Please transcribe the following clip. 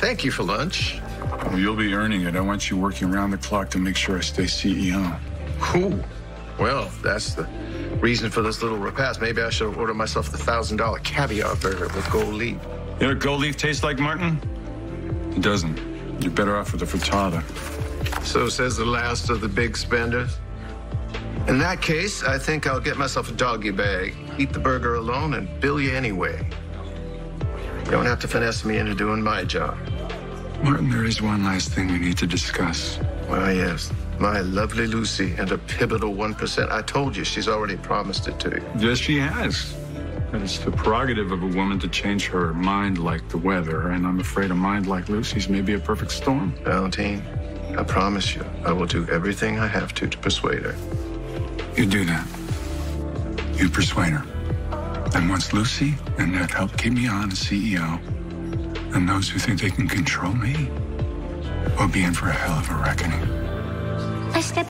Thank you for lunch. Well, you'll be earning it. I want you working around the clock to make sure I stay CEO. Cool. Well, that's the reason for this little repast. Maybe I should order myself the thousand dollar caviar burger with gold leaf. You know what gold leaf tastes like, Martin? It doesn't. You're better off with a frittata. So says the last of the big spenders. In that case, I think I'll get myself a doggy bag, eat the burger alone, and bill you anyway. You don't have to finesse me into doing my job. Martin, there is one last thing we need to discuss. Why, yes. My lovely Lucy and a pivotal 1%. I told you she's already promised it to you. Yes, she has. And it's the prerogative of a woman to change her mind like the weather, and I'm afraid a mind like Lucy's may be a perfect storm. Valentin, I promise you, I will do everything I have to to persuade her. You do that. You persuade her. And once Lucy and Ned help keep me on as CEO, and those who think they can control me will be in for a hell of a reckoning. I step